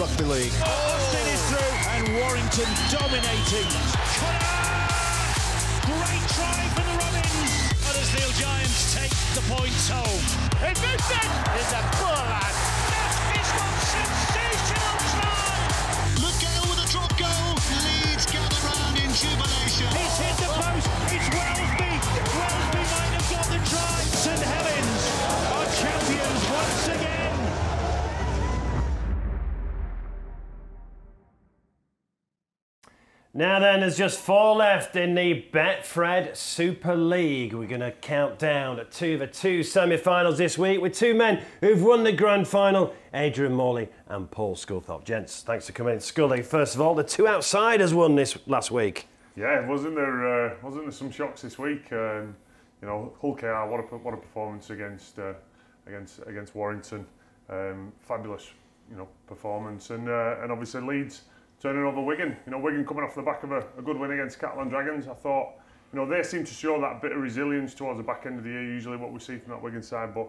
Rugby League. Austin is through and Warrington dominating. Great try for the Robins. Huddersfield Giants take the points home. Hey, Vincent is a poor lad. That is one sensational try. Look with a drop goal. Leeds gather round in jubilation. It's hit the post. It's Welsby. Welsby might have got the try. St Helens Now then, there's just four left in the Betfred Super League. We're going to count down to the two semi-finals this week with two men who've won the grand final, Adrian Morley and Paul Sculthorpe. Gents, thanks for coming in. Scully, first of all, the two outsiders won this last week. Yeah, wasn't there? Uh, wasn't there some shocks this week? Um, you know, Hull KR, what a what a performance against uh, against against Warrington. Um, fabulous, you know, performance, and uh, and obviously Leeds turning over Wigan. You know, Wigan coming off the back of a, a good win against Catalan Dragons. I thought, you know, they seem to show that bit of resilience towards the back end of the year. Usually, what we see from that Wigan side, but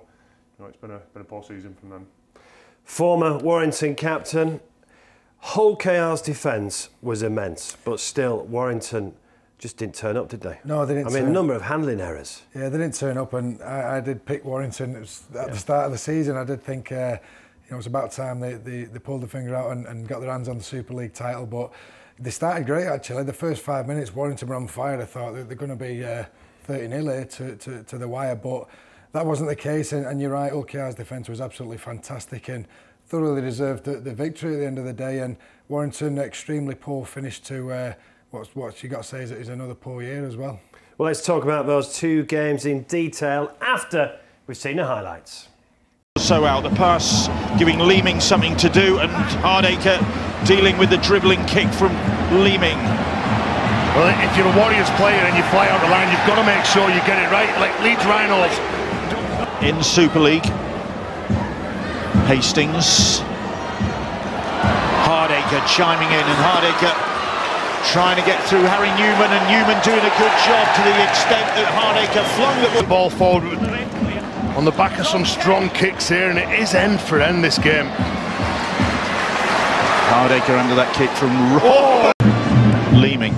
you know, it's been a been a poor season from them. Former Warrington captain. Hull KR's defence was immense, but still, Warrington just didn't turn up, did they? No, they didn't I mean, a turn- number of handling errors. Yeah, they didn't turn up, and I, I did pick Warrington. It was at the start of the season. I did think, uh, you know, it was about time they, they, they pulled the finger out and, and got their hands on the Super League title. But they started great actually. The first five minutes, Warrington were on fire. I thought they're going to be uh, 30 0 here to, to, to the wire, but that wasn't the case. And, and you're right, Hull KR's defence was absolutely fantastic and thoroughly deserved the, the victory at the end of the day. And Warrington, extremely poor finish to uh, what's what you got to say is, is another poor year as well. Well, let's talk about those two games in detail after we've seen the highlights. So out the pass, giving Leeming something to do, and Hardaker dealing with the dribbling kick from Leeming. Well, if you're a Warriors player and you fly out the line, you've got to make sure you get it right, like Leeds Rhinos. in Super League. Hastings. Hardaker chiming in, and Hardaker trying to get through Harry Newman, and Newman doing a good job to the extent that Hardaker flung the The ball forward on the back of some strong kicks here, and it is end for end this game. Hardaker under that kick from Ro- oh! Leeming.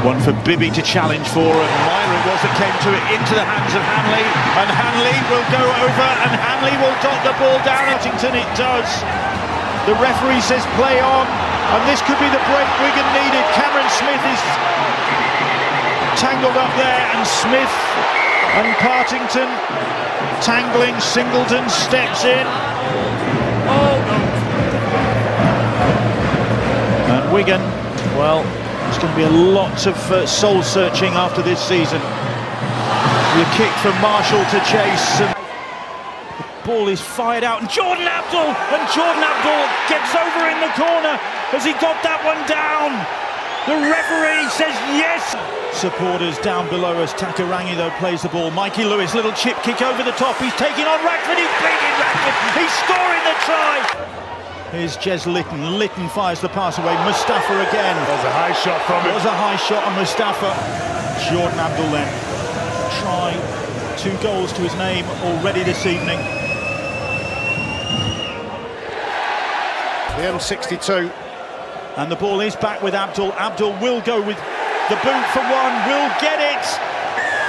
One for Bibby to challenge for, and Myler it was that came to it into the hands of Handley, and Handley will go over, and Handley will dot the ball down. Huntington it does. The referee says play on, and this could be the break Wigan needed. Cameron Smith is tangled up there, and Smith and Partington tangling. Singleton steps in. And Wigan, well, there's going to be a lot of uh, soul searching after this season. The kick from Marshall to Chase. And the ball is fired out, and Jordan Abdull, and Jordan Abdull gets over in the corner. Has he got that one down? The referee says yes. Supporters down below us. Takarangi though plays the ball. Mikey Lewis, little chip kick over the top. He's taking on Ratchford. He's beating Ratchford. He's scoring the try. Here's Jez Litten. Litten fires the pass away. Mustafa again. There's a high shot from It him. was a high shot on Mustafa. Jordan Abdull then. Try. Two goals to his name already this evening. The M62 And the ball is back with Abdull. Abdull will go with the boot for one, will get it.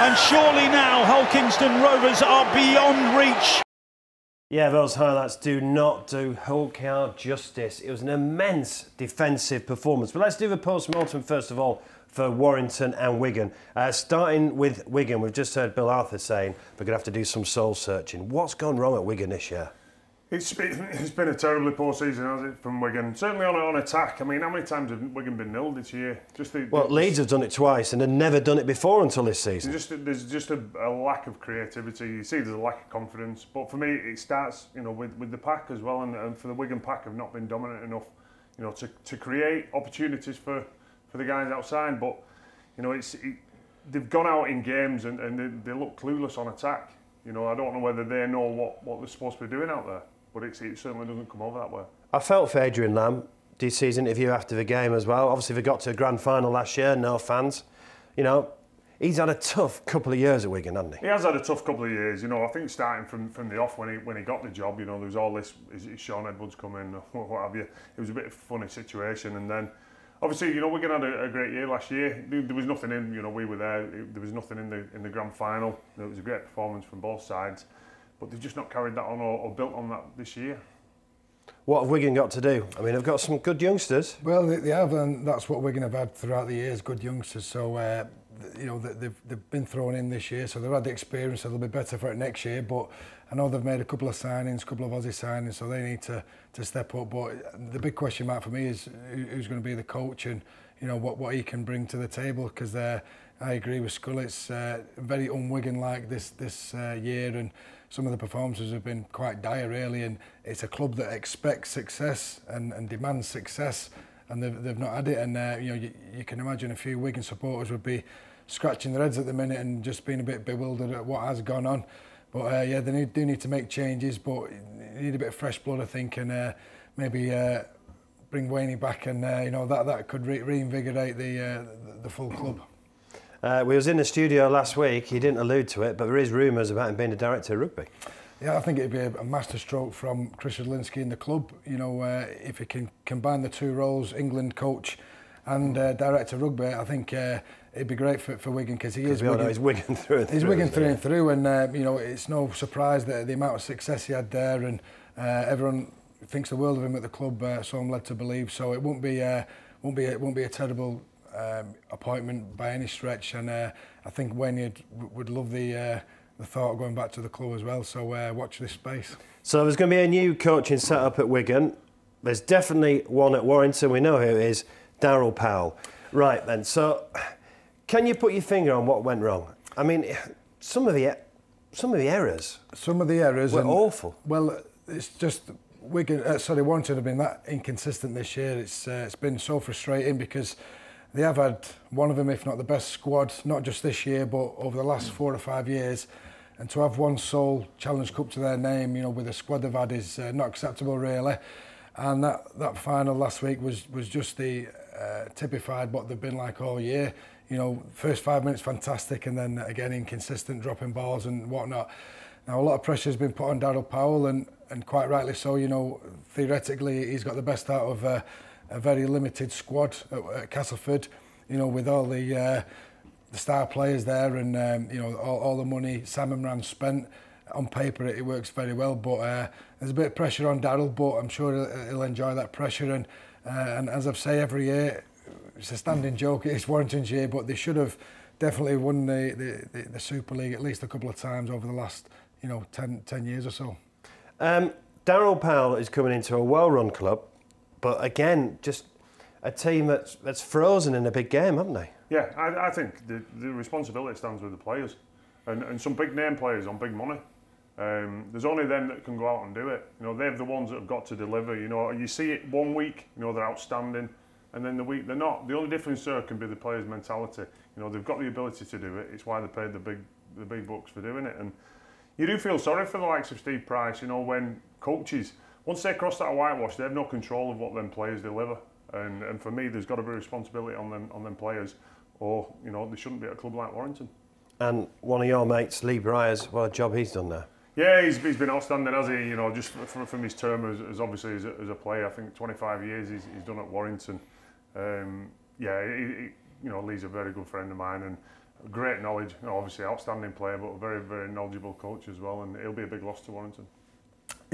And surely now Hull Kingston Rovers are beyond reach. Yeah, those highlights do not do Hull KR justice. It was an immense defensive performance. But let's do the post-mortem first of all for Warrington and Wigan. Uh, starting with Wigan, we've just heard Bill Arthur saying we're going to have to do some soul searching. What's gone wrong at Wigan this year? It's been, it's been a terribly poor season, has it, from Wigan? Certainly on, on attack. I mean, how many times have Wigan been nil this year? Just the, Well, Leeds have done it twice and they've never done it before until this season. There's just there's just a, a lack of creativity. You see, there's a lack of confidence. But for me, it starts, you know, with, with the pack as well. And, and for the Wigan pack, have not been dominant enough, you know, to, to create opportunities for, for the guys outside. But you know, it's it, they've gone out in games and, and they, they look clueless on attack. You know, I don't know whether they know what, what they're supposed to be doing out there. But it certainly doesn't come over that way. I felt for Adrian Lam. Did his interview after the game as well. Obviously, they got to a grand final last year, no fans. You know, he's had a tough couple of years at Wigan, hasn't he? He has had a tough couple of years, you know. I think starting from, from the off when he when he got the job, you know, there was all this is, is Shaun Edwards coming, or what have you. It was a bit of a funny situation, and then obviously, you know, Wigan had a, a great year last year. There, there was nothing in, you know, we were there. There was nothing in the in the grand final. It was a great performance from both sides, but they've just not carried that on or, or built on that this year. What have Wigan got to do? I mean, they've got some good youngsters. Well, they, they have, and that's what Wigan have had throughout the years, good youngsters. So, uh, you know, they- they've, they've been thrown in this year, so they've had the experience, so they'll be better for it next year. But I know they've made a couple of signings, a couple of Aussie signings, so they need to, to step up. But the big question mark for me is who's going to be the coach and, you know, what, what he can bring to the table, because uh, I agree with Skull, it's uh, very un-Wigan-like this, this uh, year, and some of the performances have been quite dire really and it's a club that expects success and, and demands success and they've, they've not had it and uh, you know you, you can imagine a few Wigan supporters would be scratching their heads at the minute and just being a bit bewildered at what has gone on. But uh, yeah they need, do need to make changes but need a bit of fresh blood I think and uh, maybe uh, bring Wayne back and uh, you know that that could re reinvigorate the uh, the full club. Uh, we was in the studio last week. He didn't allude to it, but there is rumours about him being a director of rugby. Yeah, I think it'd be a, a masterstroke from Chris Zielinski in the club. You know, uh, if he can combine the two roles, England coach and uh, director of rugby, I think uh, it'd be great for, for Wigan because he is Wigan, honest, he's Wigan through and through. He's Wigan through and through, and uh, you know, it's no surprise that the amount of success he had there, and uh, everyone thinks the world of him at the club. Uh, so I'm led to believe. So it won't be uh, won't be it won't be a terrible um, appointment by any stretch, and uh, I think Wayne would love the uh, the thought of going back to the club as well. So uh, watch this space. So there's going to be a new coaching setup at Wigan. There's definitely one at Warrington. We know who it is, Daryl Powell. Right then, so can you put your finger on what went wrong? I mean, some of the some of the errors. Some of the errors Were and, awful. Well, it's just Wigan. Uh, sorry, Warrington have been that inconsistent this year. It's uh, it's been so frustrating because they have had one of them, if not the best squad, not just this year, but over the last four or five years. And to have one sole Challenge Cup to their name, you know, with the squad they've had is uh, not acceptable, really. And that, that final last week was, was just the uh, typified what they've been like all year. You know, first five minutes fantastic, and then again inconsistent dropping balls and whatnot. Now, a lot of pressure has been put on Daryl Powell, and, and quite rightly so. You know, theoretically, he's got the best out of. Uh, a very limited squad at, at Castleford, you know, with all the, uh, the star players there and, um, you know, all, all the money Sam and Ram spent. On paper, it, it works very well, but uh, there's a bit of pressure on Daryl, but I'm sure he'll, he'll enjoy that pressure. And, uh, and as I've say every year, it's a standing joke, it's Warrington's year, but they should have definitely won the, the, the Super League at least a couple of times over the last, you know, 10, 10 years or so. Um, Daryl Powell is coming into a well-run club but again, just a team that's that's frozen in a big game, haven't they? Yeah, I, I think the, the responsibility stands with the players, and, and some big name players on big money. Um, there's only them that can go out and do it. You know, they're the ones that have got to deliver. You know, you see it one week, you know, they're outstanding, and then the week they're not. The only difference there can be the players' mentality. You know, they've got the ability to do it. It's why they paid the big the big bucks for doing it. And you do feel sorry for the likes of Steve Price. You know, when coaches once they cross that whitewash, they have no control of what them players deliver. And and for me, there's got to be responsibility on them on them players, or you know, they shouldn't be at a club like Warrington. And one of your mates, Lee Briers, what a job he's done there. Yeah, he's, he's been outstanding, has he? You know, just from, from his term as, as obviously as a, as a player, I think 25 years he's, he's done at Warrington. Um, yeah, he, he, you know, Lee's a very good friend of mine and great knowledge. You know, obviously, outstanding player, but a very, very knowledgeable coach as well. And he'll be a big loss to Warrington.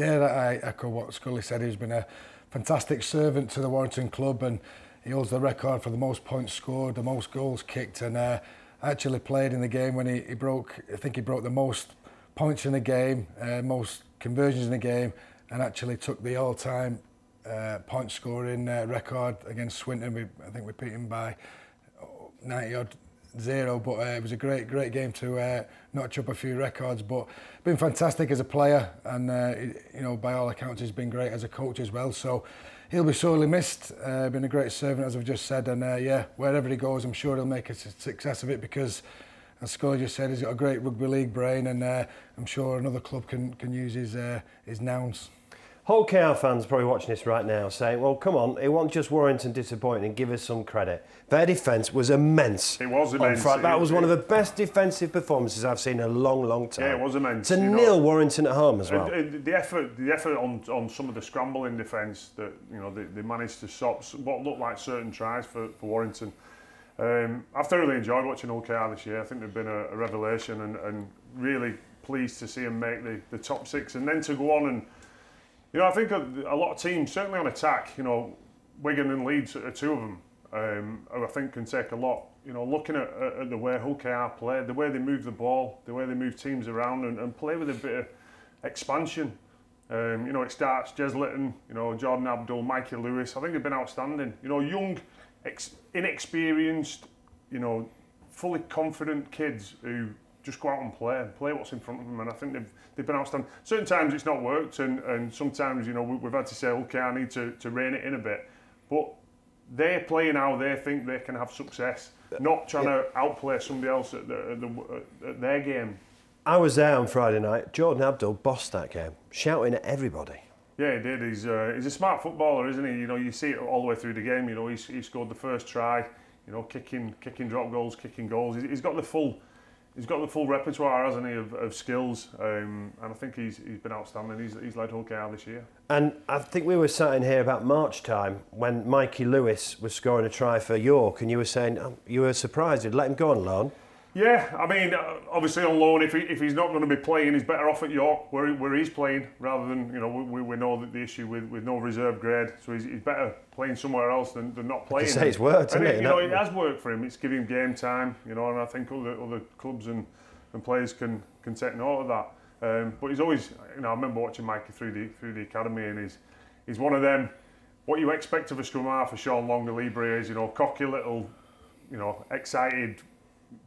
Yeah, I echo what Scully said. He's been a fantastic servant to the Warrington club and he holds the record for the most points scored, the most goals kicked and uh, actually played in the game when he, he broke, I think he broke the most points in the game, uh, most conversions in the game and actually took the all-time uh, point scoring uh, record against Swinton. We, I think we beat him by 90 odd zero, but uh, it was a great, great game to uh, notch up a few records. But been fantastic as a player, and uh, you know, by all accounts, he's been great as a coach as well. So he'll be sorely missed. Uh, been a great servant, as I've just said, and uh, yeah, wherever he goes, I'm sure he'll make a success of it because. As Scully just said, he's got a great rugby league brain, and uh, I'm sure another club can can use his uh, his nouns. Hull KR fans probably watching this right now saying, well, come on, it wasn't just Warrington disappointing and give us some credit. Their defence was immense. It was immense. Friday. That was one of the best defensive performances I've seen in a long, long time. Yeah, it was immense, To you know. nil Warrington at home as well. The effort, the effort on, on some of the scrambling defence that you know they, they managed to stop what looked like certain tries for, for Warrington. Um, I've thoroughly enjoyed watching Hull KR this year. I think they've been a, a revelation and, and really pleased to see them make the, the top six and then to go on and you know I think a, a lot of teams certainly on attack. You know Wigan and Leeds are two of them. Um, I think can take a lot. You know, looking at, at, at the way Hull KR play, the way they move the ball, the way they move teams around, and, and play with a bit of expansion. Um, you know, it starts Jez Litten, you know, Jordan Abdull, Mikey Lewis. I think they've been outstanding. You know, young, ex- inexperienced, you know, fully confident kids who just go out and play and play what's in front of them. And I think they've, they've been outstanding. Certain times it's not worked, and, and sometimes, you know, we, we've had to say, okay, I need to, to rein it in a bit. But they're playing how they think they can have success, not trying to outplay somebody else at, the, at, the, at their game. I was there on Friday night. Jordan Abdull bossed that game, shouting at everybody. Yeah, he did. He's uh, he's a smart footballer, isn't he? You know, you see it all the way through the game. You know, he's, he scored the first try. You know, kicking kicking drop goals, kicking goals. He's, he's got the full he's got the full repertoire, hasn't he, of, of skills. Um, and I think he's he's been outstanding. He's he's led Hull KR this year. And I think we were sat in here about March time when Mikey Lewis was scoring a try for York, and you were saying um, you were surprised you'd let him go on loan. Yeah, I mean, uh, obviously on loan, if, he, if he's not going to be playing, he's better off at York where, he, where he's playing rather than, you know, we, we know that the issue with, with no reserve grade, so he's, he's better playing somewhere else than, than not playing. say it's worked, and it, You know, it has worked for him. It's giving him game time, you know, and I think other, other clubs and, and players can, can take note of that. Um, but he's always, you know, I remember watching Mikey through the through the academy, and he's he's one of them. What you expect of a scrum half for Sean Longer Libre is, you know, cocky little, you know, excited,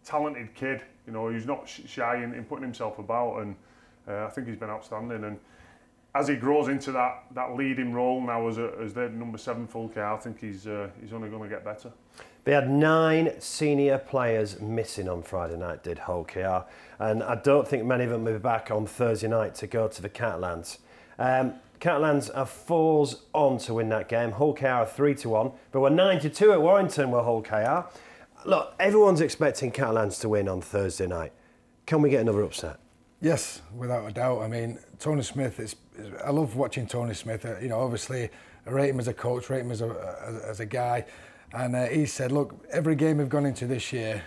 talented kid. You know, he's not shy in, in putting himself about, and uh, I think he's been outstanding. And as he grows into that that leading role now as a, as their number seven Hull KR, I think he's uh, he's only going to get better. They had nine senior players missing on Friday night, did Hull KR, and I don't think many of them will be back on Thursday night to go to the Catalans. Um, Catalans are fours on to win that game. Hull KR are three to one, but we're nine to two at Warrington. Were Hull KR. Look, everyone's expecting Catalans to win on Thursday night. Can we get another upset? Yes, without a doubt. I mean, Tony Smith is. I love watching Tony Smith. Uh, you know, obviously, I rate him as a coach, rate him as a as, as a guy, and uh, he said, look, every game we've gone into this year,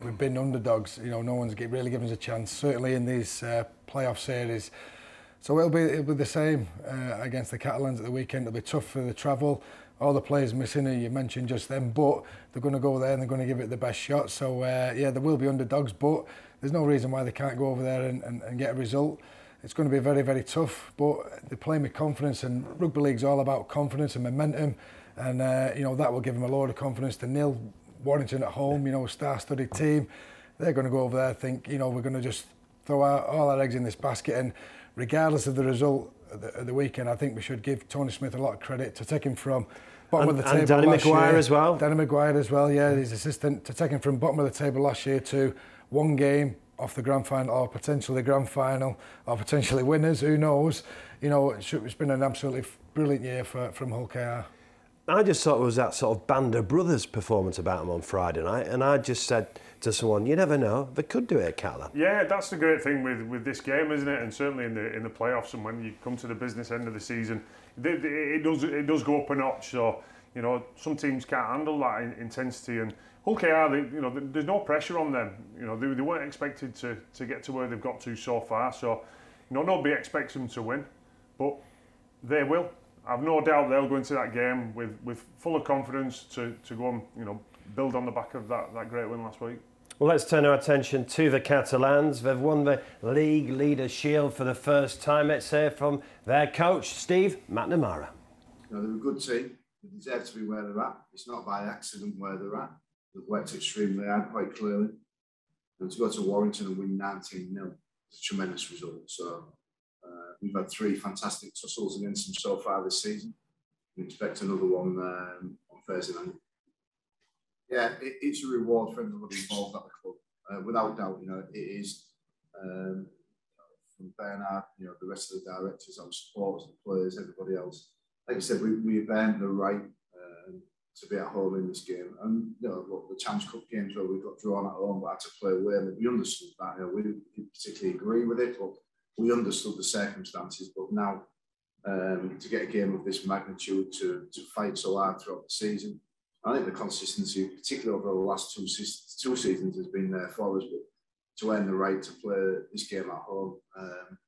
we've been underdogs. You know, no one's really given us a chance. Certainly in these uh, playoff series. So it'll be it'll be the same uh, against the Catalans at the weekend. It'll be tough for the travel. All the players missing, you mentioned just them, but they're going to go there and they're going to give it the best shot. So uh, yeah, there will be underdogs, but there's no reason why they can't go over there and, and, and get a result. It's going to be very, very tough, but they're playing with confidence, and rugby league's all about confidence and momentum, and uh, you know that will give them a load of confidence to nil Warrington at home. You know, a star-studded team, they're going to go over there, think you know we're going to just throw our, all our eggs in this basket, and regardless of the result of the, of the weekend, I think we should give Tony Smith a lot of credit to take him from bottom And- of the and table Danny last Maguire year. as well. Danny McGuire as well, yeah, his assistant, to take him from bottom of the table last year to one game off the grand final or potentially the grand final or potentially winners, who knows. You know, it's been an absolutely brilliant year for, from Hull KR. I just thought it was that sort of band of brothers performance about him on Friday night, and I just said to someone, "You never know, they could do it Catalan." Yeah, that's the great thing with, with this game, isn't it? And certainly in the in the playoffs, and when you come to the business end of the season, it, does it does go up a notch. So you know, some teams can't handle that in, intensity, and Hull KR, they, you know, th- there's no pressure on them. You know, they, they weren't expected to to get to where they've got to so far. So you know, nobody expects them to win, but they will. I've no doubt they'll go into that game with, with full of confidence to, to go and you know build on the back of that, that great win last week. Well, let's turn our attention to the Catalans. They've won the League Leader Shield for the first time, let's say, from their coach, Steve McNamara. You know, they're a good team. They deserve to be where they're at. It's not by accident where they're at. They've worked extremely hard, quite clearly. And to go to Warrington and win 19 0 is a tremendous result. So uh, we've had three fantastic tussles against them so far this season. We expect another one um, on Thursday night. Yeah, it, it's a reward for everybody involved at the club. Uh, without doubt, you know, it is um, from Bernard, you know, the rest of the directors, our supporters, the players, everybody else. Like I said, we, we've earned the right uh, to be at home in this game. And, you know, look, the Challenge Cup games where we got drawn at home but had to play away, we understood that. You know, we didn't particularly agree with it, but we understood the circumstances. But now, um, to get a game of this magnitude, to, to fight so hard throughout the season, I think the consistency, particularly over the last two, two seasons, has been there for us. But to earn the right to play this game at home um,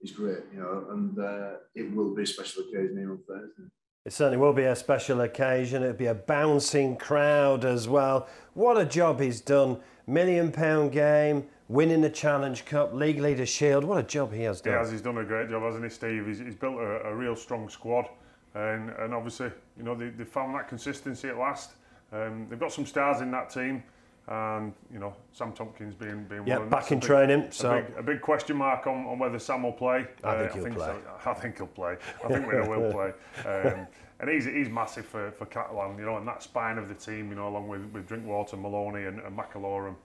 is great, you know, and uh, it will be a special occasion here on Thursday. It certainly will be a special occasion. It'll be a bouncing crowd as well. What a job he's done. Million pound game, winning the Challenge Cup, League Leader Shield. What a job he has done. He has. He's done a great job, hasn't he, Steve? He's, he's built a, a, real strong squad. And, and obviously, you know, they, they found that consistency at last. Um, they've got some stars in that team. And, you know, Sam Tompkins being, being yep, one. back in big, training. So. A big, a, big, question mark on, on whether Sam will play. I think uh, he'll I think play. So. I think he'll play. I think we will play. Um, and he's, he's massive for, for Catalan, you know, and that spine of the team, you know, along with, with Drinkwater, Maloney and, and McAlorum.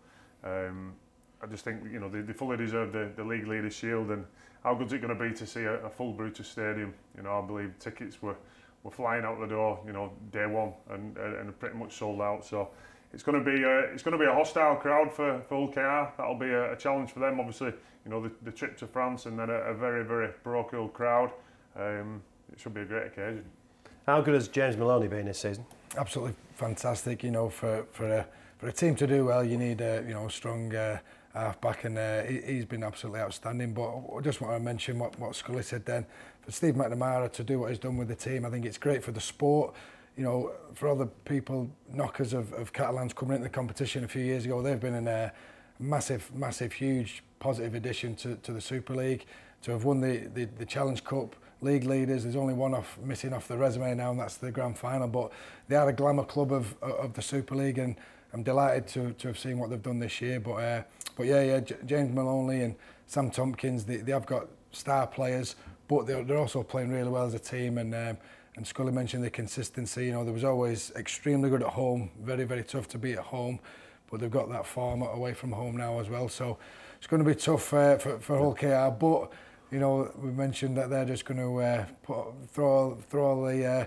Um, I just think, you know, they, they fully deserve the, the league leader shield and how good's it going to be to see a, a full Brutus Stadium? You know, I believe tickets were were flying out the door, you know, day one, and and, pretty much sold out. So it's going to be a, it's going to be a hostile crowd for for Hull KR. That'll be a, a challenge for them. Obviously, you know, the, the trip to France and then a, a very very parochial crowd. Um, it should be a great occasion. How good has James Maloney been this season? Absolutely fantastic. You know, for for a for a team to do well, you need a you know strong. Uh, half-back, and uh, he, he's been absolutely outstanding. But I just want to mention what, what Scully said then. For Steve McNamara to do what he's done with the team, I think it's great for the sport. You know, for other people, knockers of, of Catalans coming into the competition a few years ago, they've been in a massive, massive, huge positive addition to, to the Super League. To have won the, the, the Challenge Cup, league leaders. There's only one off missing off the resume now, and that's the grand final. But they are a glamour club of of the Super League, and I'm delighted to, to have seen what they've done this year. But uh, but yeah, yeah, J James Maloney and Sam Tompkins, they, they have got star players, but they're, they're also playing really well as a team. And um, and Scully mentioned the consistency. You know, there was always extremely good at home, very very tough to beat at home, but they've got that form away from home now as well. So it's going to be tough uh, for for Hull KR, but. You know, we mentioned that they're just going to uh, put, throw throw all the uh,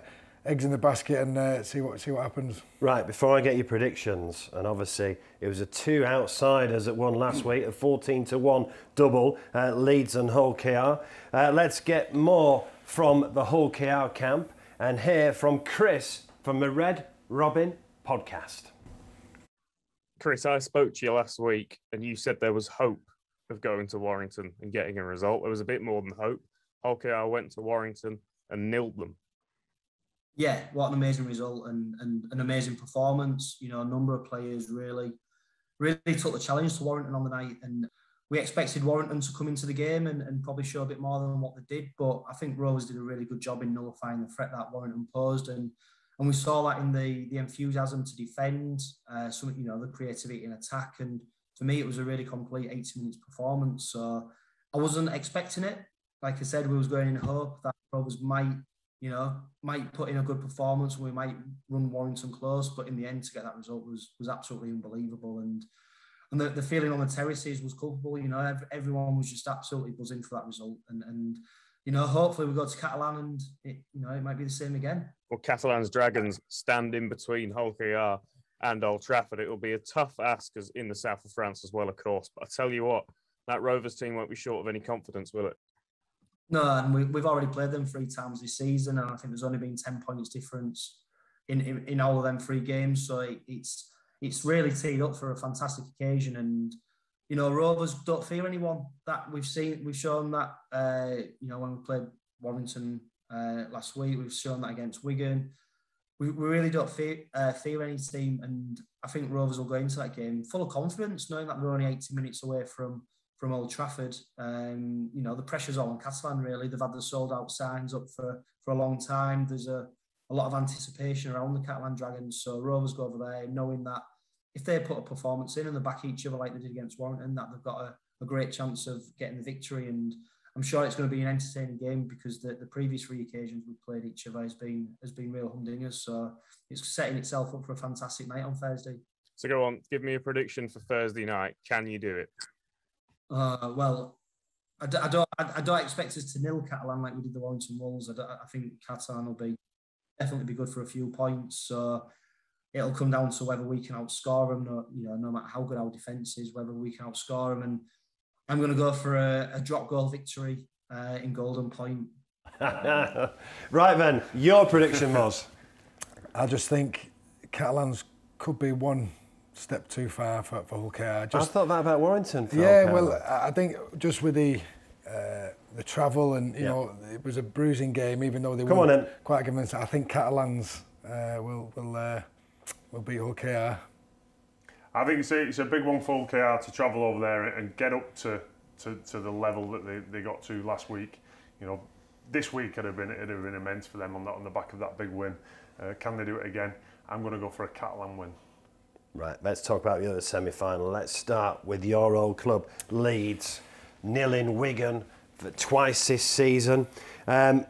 eggs in the basket and uh, see what see what happens. Right, before I get your predictions, and obviously it was a two outsiders that won last week, a 14 to 1 double, uh, Leeds and Hull KR. Uh, let's get more from the Hull KR camp and hear from Chris from the Red Robin podcast. Chris, I spoke to you last week and you said there was hope of going to Warrington and getting a result. There was a bit more than hope. Hull KR went to Warrington and nilled them. Yeah, what an amazing result and, and an amazing performance. You know, a number of players really, really took the challenge to Warrington on the night. And we expected Warrington to come into the game and, and probably show a bit more than what they did. But I think Rose did a really good job in nullifying the threat that Warrington posed. And and we saw that in the the enthusiasm to defend, uh, some you know the creativity in attack. And for me, it was a really complete 80 minutes performance. So I wasn't expecting it. Like I said, we was going in hope that Rovers might, you know, might put in a good performance. We might run Warrington close, but in the end, to get that result was was absolutely unbelievable. And and the, the feeling on the terraces was culpable. You know, everyone was just absolutely buzzing for that result, and and you know, hopefully we go to Catalan and it, you know it might be the same again. Well, Catalan's Dragons stand in between Hull KR and Old Trafford. It will be a tough ask as in the south of France as well, of course. But I tell you what, that Rovers team won't be short of any confidence, will it? No, and we, we've already played them three times this season, and I think there's only been ten points difference in in, in all of them three games. So it, it's it's really teed up for a fantastic occasion. And you know, Rovers don't fear anyone. That we've seen, we've shown that. Uh, you know, when we played Warrington uh, last week, we've shown that against Wigan. We, we really don't fear, uh, fear any team, and I think Rovers will go into that game full of confidence, knowing that they're only 80 minutes away from from Old Trafford. Um, you know, the pressure's all on Catalan. Really, they've had the sold out signs up for for a long time. There's a a lot of anticipation around the Catalan Dragons. So Rovers go over there knowing that if they put a performance in and they back each other like they did against Warrington, that they've got a, a great chance of getting the victory. And I'm sure it's going to be an entertaining game because the, the previous three occasions we've played each other has been has been real humdingers. So it's setting itself up for a fantastic night on Thursday. So go on, give me a prediction for Thursday night. Can you do it? Uh, well, I, I don't. I, I, don't expect us to nil Catalan like we did the Warrington Wolves. I, I think Catalan will be definitely be good for a few points. So it'll come down to whether we can outscore them. No, you know, no matter how good our defence is, whether we can outscore them. And I'm going to go for a, a drop goal victory uh, in Golden Point. right then, your prediction was. I just think Catalans could be one step too far for, for Hull KR. Just, I thought that about Warrington. yeah, well, I think just with the uh, the travel and you yeah. know it was a bruising game, even though they Come were quite convinced. I think Catalans uh, will will uh, will beat Hull KR. I think it's a, it's a big one for Hull KR to travel over there and get up to, to, to the level that they, they got to last week. You know, this week it have been it have been immense for them on that on the back of that big win. Uh, can they do it again? I'm going to go for a Catalan win. Right, let's talk about the other semi-final. Let's start with your old club, Leeds, nil in Wigan for twice this season. Um,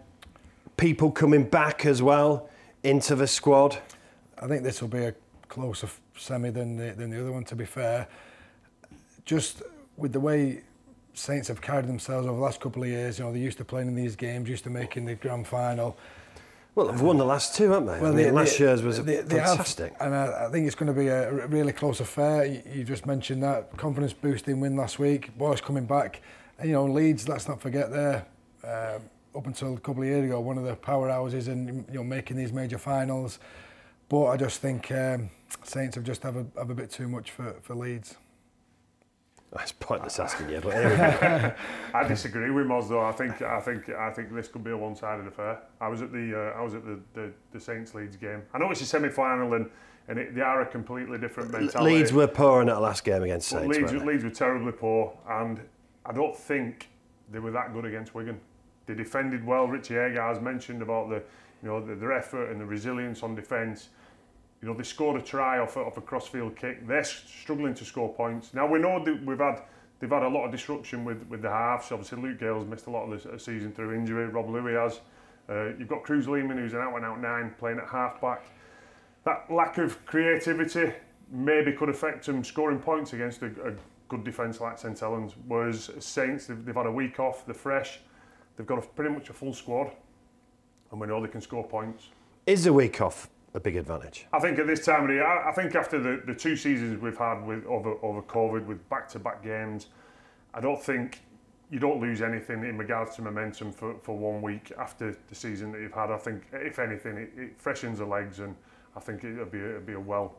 people coming back as well into the squad. I think this will be a closer semi than the, than the other one. To be fair, just with the way Saints have carried themselves over the last couple of years, you know, they're used to playing in these games, used to making the grand final. Well, they've won the last two, haven't they? Well, I mean, last year's was they, fantastic. Have, and I, I, think it's going to be a really close affair. You, you just mentioned that confidence boosting win last week. Boys coming back. And, you know, Leeds, let's not forget there, um, up until a couple of years ago, one of the powerhouses in you know making these major finals. But I just think um, Saints have just have a, have a bit too much for, for Leeds. That's pointless asking you, but anyway. I disagree with Moz though. I think I think I think this could be a one-sided affair. I was at the uh, I was at the, the, the Saints Leeds game. I know it's a semi-final and and it, they are a completely different mentality. Leeds were poor in that last game against Saints. Leeds, Leeds were terribly poor, and I don't think they were that good against Wigan. They defended well. Richie Agar has mentioned about the you know the, their effort and the resilience on defence. You know, they scored a try off, off a crossfield kick. They're struggling to score points. Now, we know that we've had they've had a lot of disruption with, with the halves. Obviously, Luke Gale's missed a lot of the season through injury. Rob Lui has. Uh, you've got Kruise Leeming, who's an out-and-out nine, playing at half-back. That lack of creativity maybe could affect them scoring points against a, a good defence like St Helens. Whereas Saints, they've, they've had a week off, they're fresh. They've got a, pretty much a full squad. And we know they can score points. Is a week off a big advantage? I think at this time of the year, I think after the, the two seasons we've had with over over COVID with back to back games, I don't think you don't lose anything in regards to momentum for, for one week after the season that you've had. I think if anything, it, it freshens the legs, and I think it'll be it'll be a well.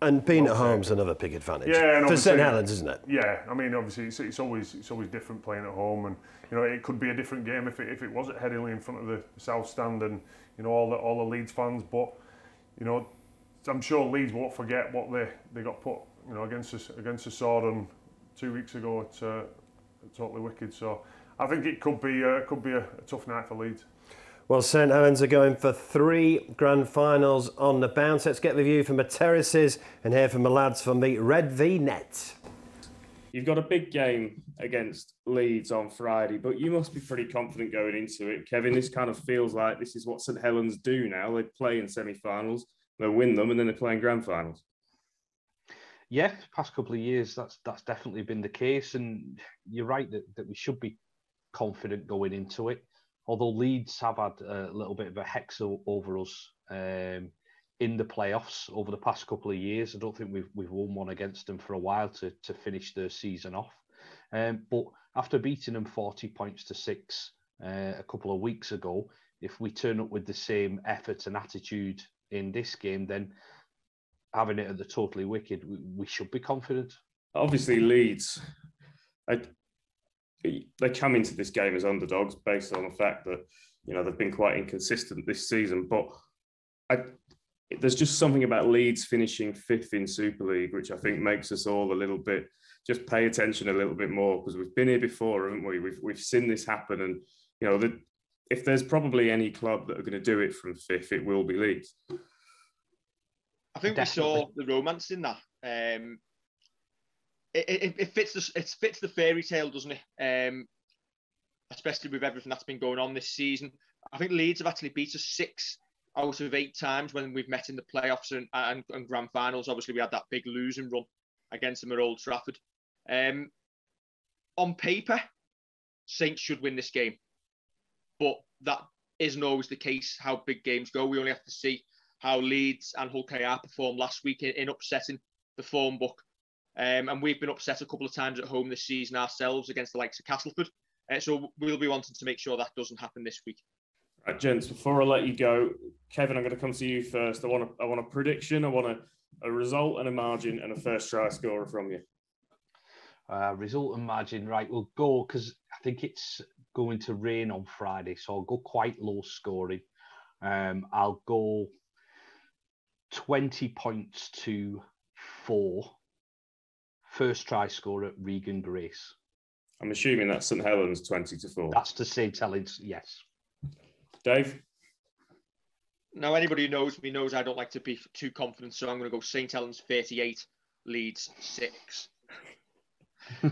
And being well at home's another big advantage. Yeah, for St Helens, isn't it? Yeah, I mean, obviously, it's, it's always it's always different playing at home, and you know, it could be a different game if it, if it was at Headingley in front of the South Stand and you know all the all the Leeds fans, but you know, I'm sure Leeds won't forget what they, they got put, you know, against us against the Swordon two weeks ago at, uh, at Totally Wicked. So I think it could be uh, could be a, a tough night for Leeds. Well, St Helens are going for three grand finals on the bounce. Let's get the view from the terraces and hear from the lads from the Red V Net. You've got a big game against Leeds on Friday, but you must be pretty confident going into it. Kevin, this kind of feels like this is what St Helens do now. They play in semi finals, they win them, and then they play in grand finals. Yeah, past couple of years, that's that's definitely been the case. And you're right that, that we should be confident going into it. Although Leeds have had a little bit of a hex over us um, in the playoffs over the past couple of years. I don't think we've we've won one against them for a while to to finish the season off. Um, but after beating them 40 points to six uh, a couple of weeks ago, if we turn up with the same effort and attitude in this game, then having it at the totally wicked, we, we should be confident. Obviously, Leeds, I, they come into this game as underdogs based on the fact that you know they've been quite inconsistent this season. But I, there's just something about Leeds finishing fifth in Super League, which I think makes us all a little bit just pay attention a little bit more because we've been here before, haven't we? We've we've seen this happen, and you know that if there's probably any club that are going to do it from fifth, it will be Leeds. I think Definitely. we saw the romance in that. Um, it, it, it, fits the it fits the fairy tale, doesn't it? Um, especially with everything that's been going on this season. I think Leeds have actually beat us six out of eight times when we've met in the playoffs and, and, and grand finals. Obviously, we had that big losing run against them at Old Trafford. Um, on paper, Saints should win this game. But that isn't always the case how big games go. We only have to see how Leeds and Hull KR performed last week in, in upsetting the form book. Um, and we've been upset a couple of times at home this season ourselves against the likes of Castleford. Uh, so we'll be wanting to make sure that doesn't happen this week. Right, gents, before I let you go, Kevin, I'm going to come to you first. I want a, I want a prediction, I want a, a result and a margin and a first try scorer from you. Uh, result and margin, right? We'll go because I think it's going to rain on Friday, so I'll go quite low scoring. Um, I'll go 20 points to four. First try score at Regan Grace. I'm assuming that's St Helens 20 to 4. That's to St Helens, yes. Dave? Now, anybody who knows me knows I don't like to be too confident, so I'm going to go St Helens 38, Leeds 6. uh,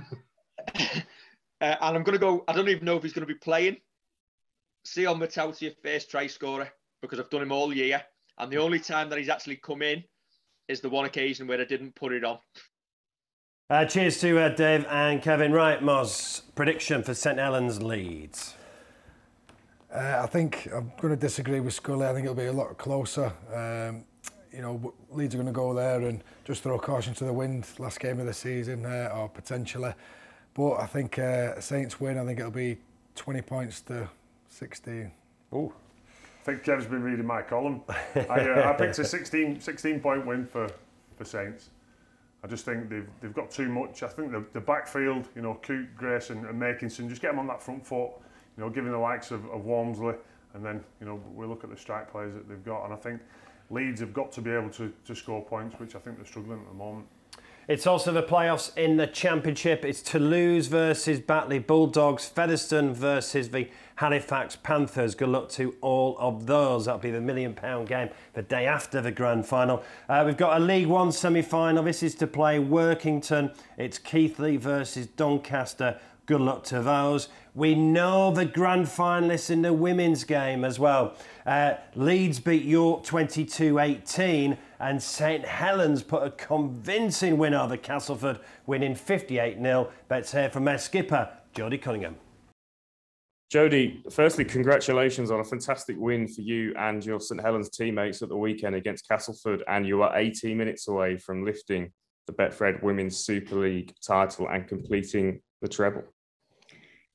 and I'm going to go, I don't even know if he's going to be playing. Sione Mata'utia, first try scorer, because I've done him all year. And the only time that he's actually come in is the one occasion where I didn't put it on. Uh, cheers to uh, Dave and Kevin. Right, Moz, prediction for St Helens Leeds. Uh, I think I'm going to disagree with Scully. I think it'll be a lot closer. Um, you know, Leeds are going to go there and just throw caution to the wind last game of the season, uh, or potentially. But I think uh, Saints win. I think it'll be 20 points to 16. Oh. I think Kev's been reading my column. I, uh, I picked a 16, 16 point win for, for Saints. I just think they've they've got too much. I think the, the backfield, you know, Coote, Grace and, and Makinson, just get them on that front foot, you know, giving the likes of, of Walmsley, and then, you know, we look at the strike players that they've got. And I think Leeds have got to be able to, to score points, which I think they're struggling at the moment. It's also the playoffs in the Championship. It's Toulouse versus Batley Bulldogs, Featherstone versus the Halifax Panthers. Good luck to all of those. That'll be the million pound game the day after the grand final. Uh, we've got a League One semi final. This is to play Workington. It's Keighley versus Doncaster. Good luck to those. We know the grand finalists in the women's game as well. Uh, Leeds beat York 22 18, and St Helens put a convincing win over Castleford, winning 58 0. Bets here from their skipper, Jodie Cunningham. Jodie, firstly, congratulations on a fantastic win for you and your St Helens teammates at the weekend against Castleford, and you are 18 minutes away from lifting the Betfred Women's Super League title and completing the treble.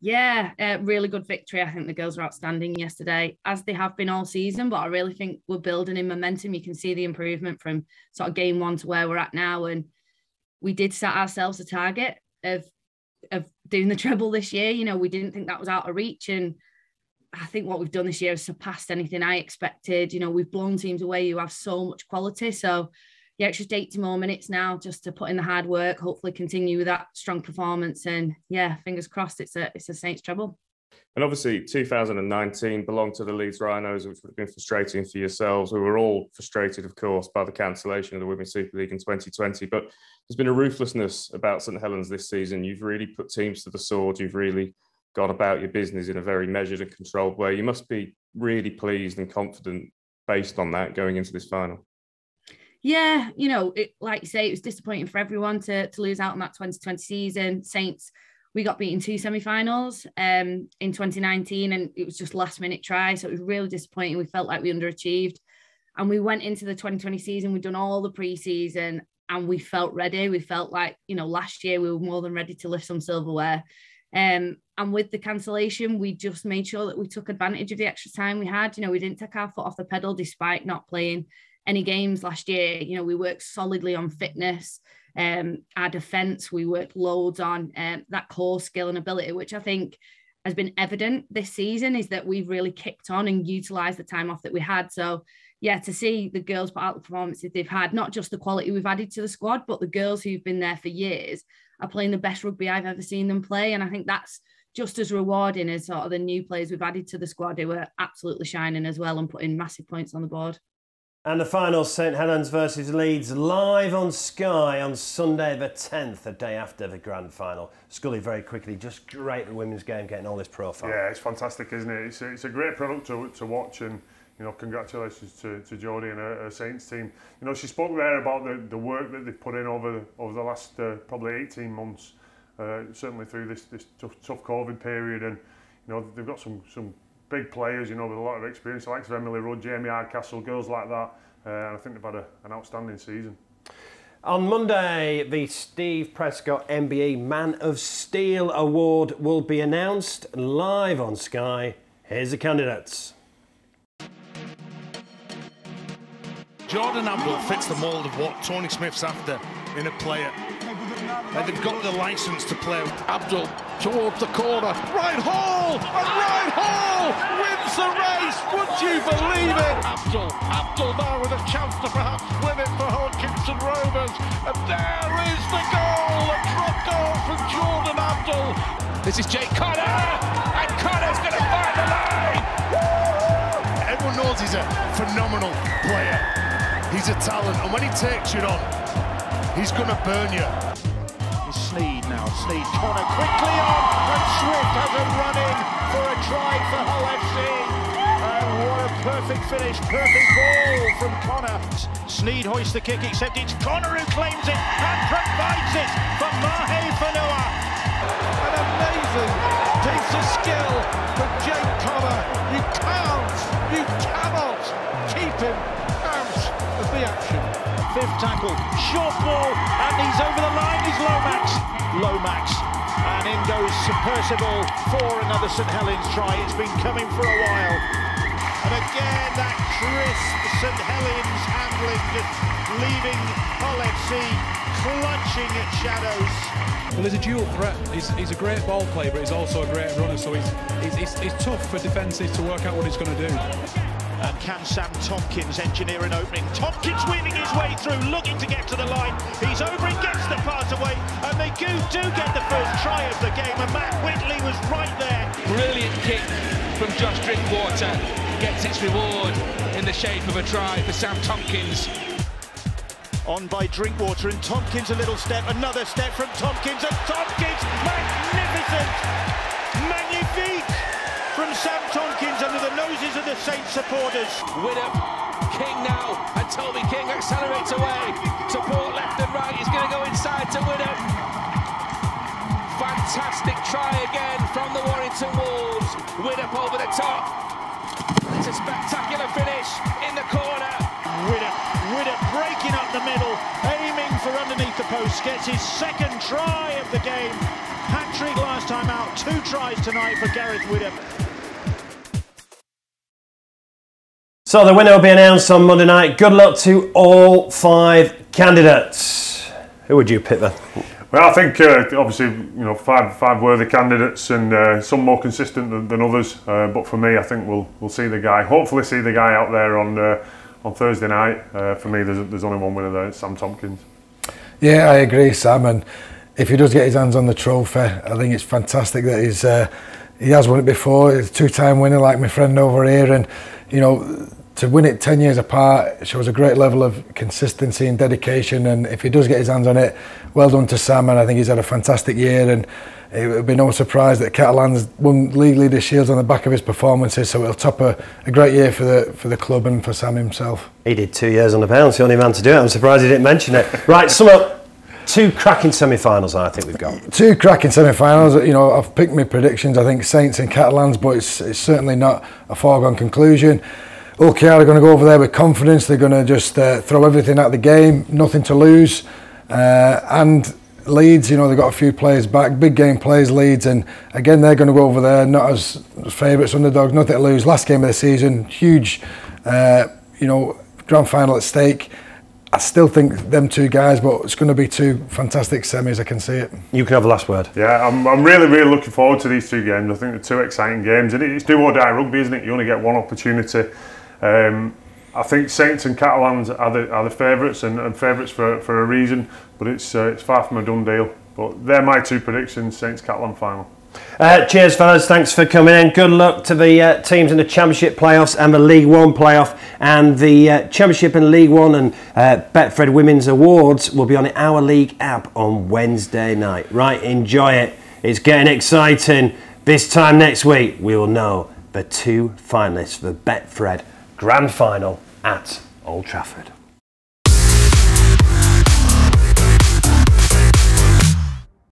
Yeah, uh, really good victory. I think the girls were outstanding yesterday, as they have been all season. But I really think we're building in momentum. You can see the improvement from sort of game one to where we're at now. And we did set ourselves a target of of doing the treble this year. You know, we didn't think that was out of reach, and I think what we've done this year has surpassed anything I expected. You know, we've blown teams away You have so much quality. So yeah, it's just 80 more minutes now just to put in the hard work, hopefully continue with that strong performance. And yeah, fingers crossed it's a it's a Saints treble. And obviously 2019 belonged to the Leeds Rhinos, which would have been frustrating for yourselves. We were all frustrated, of course, by the cancellation of the Women's Super League in 2020. But there's been a ruthlessness about St Helens this season. You've really put teams to the sword. You've really gone about your business in a very measured and controlled way. You must be really pleased and confident based on that going into this final yeah, you know, it, like you say, it was disappointing for everyone to, to lose out on that 2020 season. Saints, we got beaten two semi-finals um, in 2019, and it was just last minute try, so it was really disappointing. We felt like we underachieved, and we went into the 2020 season. We'd done all the preseason, and we felt ready. We felt like you know last year we were more than ready to lift some silverware. Um, and with the cancellation, we just made sure that we took advantage of the extra time we had. You know, we didn't take our foot off the pedal despite not playing any games last year. You know, we worked solidly on fitness, um, our defence, we worked loads on um, that core skill and ability, which I think has been evident this season is that we've really kicked on and utilised the time off that we had. So, yeah, to see the girls put out the performances they've had, not just the quality we've added to the squad, but the girls who've been there for years are playing the best rugby I've ever seen them play. And I think that's just as rewarding as sort of the new players we've added to the squad who are absolutely shining as well and putting massive points on the board. And the final, St Helens versus Leeds, live on Sky on Sunday the 10th, the day after the grand final. Scully, very quickly, just great the women's game getting all this profile. Yeah, it's fantastic, isn't it? It's a, it's a great product to, to watch and, you know, congratulations to, to Jodie and her, her Saints team. You know, she spoke there about the, the work that they've put in over, over the last uh, probably 18 months uh, certainly through this this tough, tough COVID period, and you know they've got some some big players, you know, with a lot of experience, like Emily Rudge, Amy Hardcastle, girls like that, uh, and I think they've had a, an outstanding season. On Monday, the Steve Prescott MBE Man of Steel Award will be announced live on Sky. Here's the candidates. Jordan Abdull fits the mould of what Tony Smith's after in a player. And they've got the licence to play. Abdull towards the corner. Ryan Hall! And Ryan Hall wins the race! Would you believe it? Abdull, Abdull now with a chance to perhaps win it for Hull Kingston Rovers. And there is the goal! A drop goal from Jordan Abdull. This is Jake Connor! And Connor's going to find the line! Everyone knows he's a phenomenal player. He's a talent, and when he takes you on, he's going to burn you. Sneyd Connor quickly on, and Swift has a run-in for a try for Hull FC. And what a perfect finish, perfect ball from Connor. Sneyd hoists the kick, except it's Connor who claims it and provides it for Mahe Fonua. An amazing piece of skill from Jake Connor. You can't, you cannot keep him of the action. Fifth tackle, short ball, and he's over the line. He's Lomax. Lomax. And in goes Percival for another St Helens try. It's been coming for a while. And again, that crisp St Helens handling, leaving Hull FC clutching at shadows. Well, he's a dual threat. He's, he's a great ball player, but he's also a great runner. So he's, he's, it's tough for defences to work out what he's going to do. And can Sam Tomkins engineer an opening? Tomkins weaving his way through, looking to get to the line. He's over, he gets the pass away, and they do, do get the first try of the game. And Matt Whitley was right there. Brilliant kick from Josh Drinkwater. Gets its reward in the shape of a try for Sam Tomkins. On by Drinkwater, and Tomkins a little step, another step from Tomkins, and Tomkins, magnificent! Magnifique! From Sam Tomkins under the noses of the Saints supporters. Widdop, King now, and Toby King accelerates away. Support left and right, he's going to go inside to Widdop. Fantastic try again from the Warrington Wolves. Widdop over the top. It's a spectacular finish in the corner. Widdop, Widdop breaking up the middle, aiming for underneath the post, gets his second try of the game. Hat-trick last time out, two tries tonight for Gareth Widdop. So the winner will be announced on Monday night. Good luck to all five candidates. Who would you pick then? Well, I think uh, obviously you know five five worthy candidates and uh, some more consistent than, than others. Uh, but for me, I think we'll we'll see the guy. Hopefully, see the guy out there on uh, on Thursday night. Uh, for me, there's there's only one winner there. It's Sam Tomkins. Yeah, I agree, Sam. And if he does get his hands on the trophy, I think it's fantastic that he's uh, he has won it before. He's a two-time winner, like my friend over here, and you know to win it 10 years apart shows a great level of consistency and dedication and if he does get his hands on it well done to Sam and I think he's had a fantastic year and it would be no surprise that Catalan's won league leader shields on the back of his performances so it'll top a, a great year for the for the club and for Sam himself. He did two years on the bounce, the only man to do it. I'm surprised he didn't mention it. Right, sum up two cracking semi-finals I think we've got. Two cracking semi-finals. You know, I've picked my predictions. I think Saints and Catalans, but it's, it's certainly not a foregone conclusion. Hull KR are going to go over there with confidence. They're going to just uh, throw everything at the game, nothing to lose. Uh, and Leeds, you know, they've got a few players back, big game players, Leeds, and again, they're going to go over there, not as favourites, underdogs, nothing to lose. Last game of the season, huge, uh, you know, grand final at stake. I still think them two guys, but it's going to be two fantastic semis. I can see it. You can have the last word. Yeah, I'm, I'm really, really looking forward to these two games. I think they're two exciting games, and it's do or die rugby, isn't it? You only get one opportunity. Um, I think Saints and Catalans are the, are the favourites and, and favourites for, for a reason, but it's uh, it's far from a done deal. But they're my two predictions: Saints Catalan final. Uh, cheers, fellas. Thanks for coming in. Good luck to the uh, teams in the Championship playoffs and the League One playoff. And the uh, Championship and League One and uh, Betfred Women's Awards will be on Our League app on Wednesday night. Right, enjoy it. It's getting exciting. This time next week, we will know the two finalists for the Betfred Grand Final at Old Trafford.